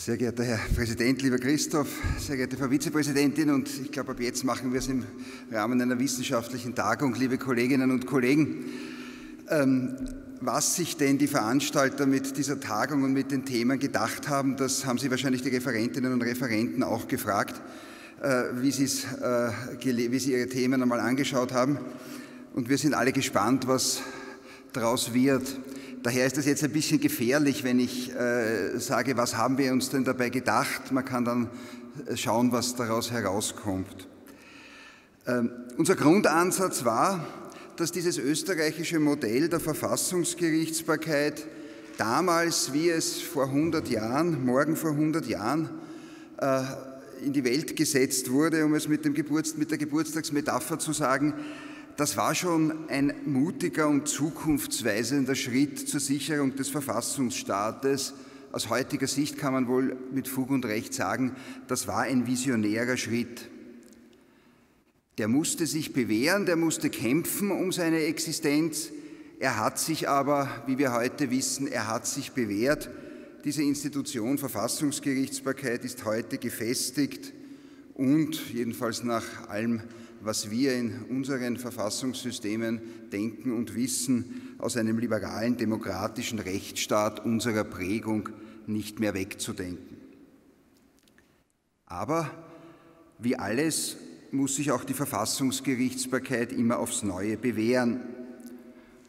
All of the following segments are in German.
Sehr geehrter Herr Präsident, lieber Christoph, sehr geehrte Frau Vizepräsidentin, und ich glaube, ab jetzt machen wir es im Rahmen einer wissenschaftlichen Tagung, liebe Kolleginnen und Kollegen. Ähm, was sich denn die Veranstalter mit dieser Tagung und mit den Themen gedacht haben, das haben Sie wahrscheinlich die Referentinnen und Referenten auch gefragt, äh, wie, äh, wie Sie Ihre Themen einmal angeschaut haben. Und wir sind alle gespannt, was daraus wird. Daher ist es jetzt ein bisschen gefährlich, wenn ich äh, sage, was haben wir uns denn dabei gedacht. Man kann dann äh, schauen, was daraus herauskommt. Ähm, unser Grundansatz war, dass dieses österreichische Modell der Verfassungsgerichtsbarkeit damals, wie es vor 100 Jahren, morgen vor 100 Jahren, äh, in die Welt gesetzt wurde, um es mit, Geburts-, mit der Geburtstagsmetapher zu sagen, das war schon ein mutiger und zukunftsweisender Schritt zur Sicherung des Verfassungsstaates. Aus heutiger Sicht kann man wohl mit Fug und Recht sagen, das war ein visionärer Schritt. Der musste sich bewähren, der musste kämpfen um seine Existenz. Er hat sich aber, wie wir heute wissen, er hat sich bewährt. Diese Institution Verfassungsgerichtsbarkeit ist heute gefestigt und jedenfalls nach allem was wir in unseren Verfassungssystemen denken und wissen, aus einem liberalen demokratischen Rechtsstaat unserer Prägung nicht mehr wegzudenken. Aber wie alles muss sich auch die Verfassungsgerichtsbarkeit immer aufs Neue bewähren.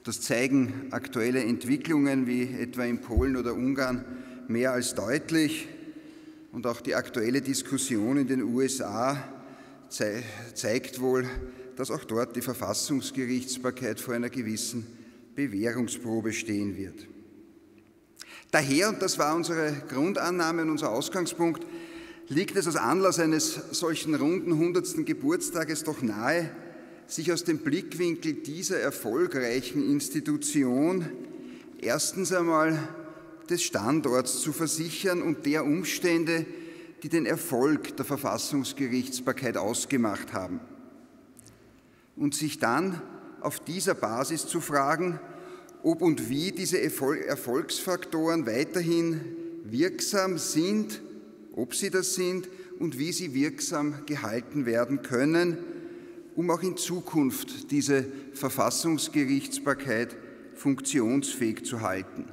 Das zeigen aktuelle Entwicklungen wie etwa in Polen oder Ungarn mehr als deutlich und auch die aktuelle Diskussion in den USA zeigt wohl, dass auch dort die Verfassungsgerichtsbarkeit vor einer gewissen Bewährungsprobe stehen wird. Daher, und das war unsere Grundannahme und unser Ausgangspunkt, liegt es als Anlass eines solchen runden 100. Geburtstages doch nahe, sich aus dem Blickwinkel dieser erfolgreichen Institution erstens einmal des Standorts zu versichern und der Umstände, die den Erfolg der Verfassungsgerichtsbarkeit ausgemacht haben. Und sich dann auf dieser Basis zu fragen, ob und wie diese Erfolgsfaktoren weiterhin wirksam sind, ob sie das sind und wie sie wirksam gehalten werden können, um auch in Zukunft diese Verfassungsgerichtsbarkeit funktionsfähig zu halten.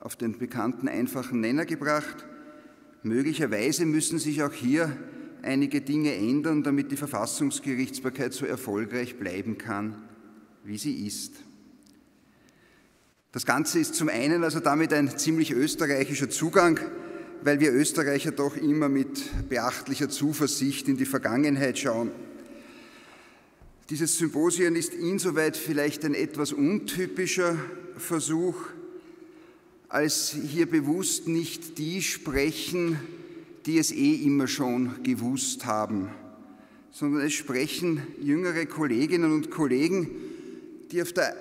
Auf den bekannten einfachen Nenner gebracht, Möglicherweise müssen sich auch hier einige Dinge ändern, damit die Verfassungsgerichtsbarkeit so erfolgreich bleiben kann, wie sie ist. Das Ganze ist zum einen also damit ein ziemlich österreichischer Zugang, weil wir Österreicher doch immer mit beachtlicher Zuversicht in die Vergangenheit schauen. Dieses Symposium ist insoweit vielleicht ein etwas untypischer Versuch, als hier bewusst nicht die sprechen, die es eh immer schon gewusst haben, sondern es sprechen jüngere Kolleginnen und Kollegen, die auf, der,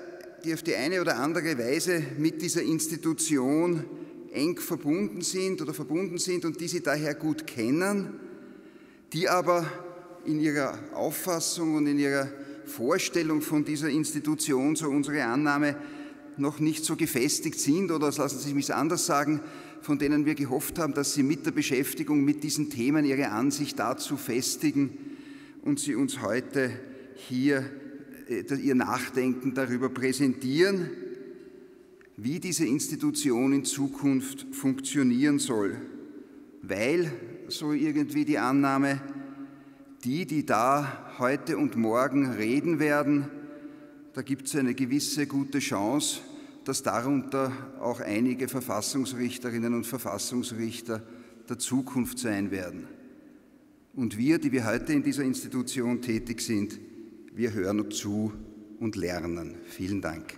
die auf die eine oder andere Weise mit dieser Institution eng verbunden sind oder verbunden sind und die sie daher gut kennen, die aber in ihrer Auffassung und in ihrer Vorstellung von dieser Institution, so unsere Annahme, noch nicht so gefestigt sind oder, lassen Sie mich anders sagen, von denen wir gehofft haben, dass sie mit der Beschäftigung mit diesen Themen ihre Ansicht dazu festigen und sie uns heute hier äh, ihr Nachdenken darüber präsentieren, wie diese Institution in Zukunft funktionieren soll. Weil, so irgendwie die Annahme, die, die da heute und morgen reden werden, da gibt es eine gewisse gute Chance, dass darunter auch einige Verfassungsrichterinnen und Verfassungsrichter der Zukunft sein werden. Und wir, die wir heute in dieser Institution tätig sind, wir hören zu und lernen. Vielen Dank.